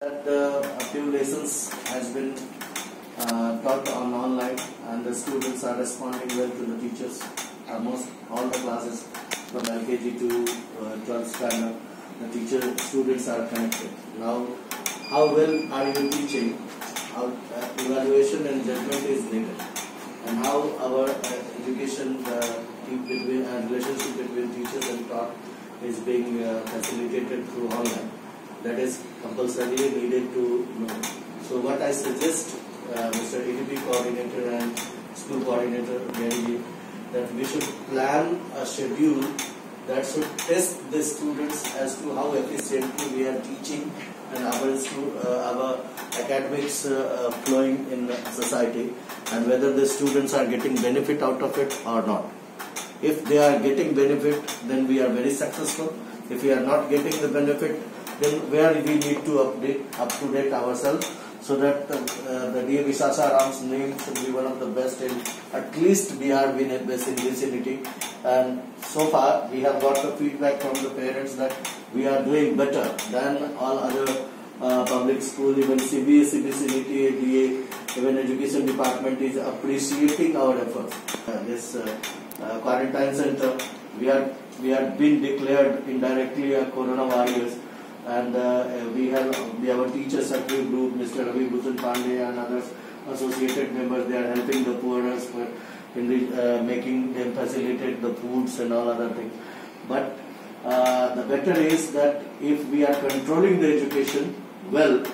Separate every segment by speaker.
Speaker 1: that uh, a few lessons has been uh, taught on online and the students are responding well to the teachers. Almost all the classes from LKG to uh, 12th standard, the teacher students are connected. Now, how well are you teaching? How uh, evaluation and judgment is needed, and how our uh, education uh, between uh, relationship between teachers and taught is being facilitated through online that is compulsorily needed to know. So what I suggest, uh, Mr. EDP coordinator and school coordinator, that we should plan a schedule that should test the students as to how efficiently we are teaching and our uh, our academics uh, uh, flowing in society and whether the students are getting benefit out of it or not. If they are getting benefit, then we are very successful. If we are not getting the benefit, then where we need to update, up to date ourselves so that uh, the DAV Sasaram's name should be one of the best in at least Bihar vicinity. And so far we have got the feedback from the parents that we are doing better than all other uh, public school, even CBSE vicinity, DA, even education department is appreciating our efforts. Uh, this uh, uh, quarantine center, we are we are being declared indirectly a corona warriors and uh, we have we have a teacher circle group, Mr. Ravi Bhushan Pandey and others associated members. They are helping the poorness for in the, uh, making them facilitate the foods and all other things. But uh, the better is that if we are controlling the education well,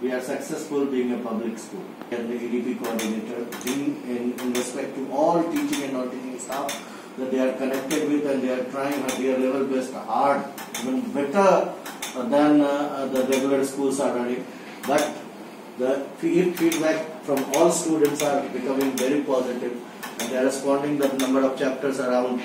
Speaker 1: we are successful being a public school. And the EDP coordinator, being in, in respect to all teaching and non-teaching staff, that they are connected with and they are trying at their level best hard, even better than uh, the regular schools are running. But the feedback from all students are becoming very positive and they are responding the number of chapters around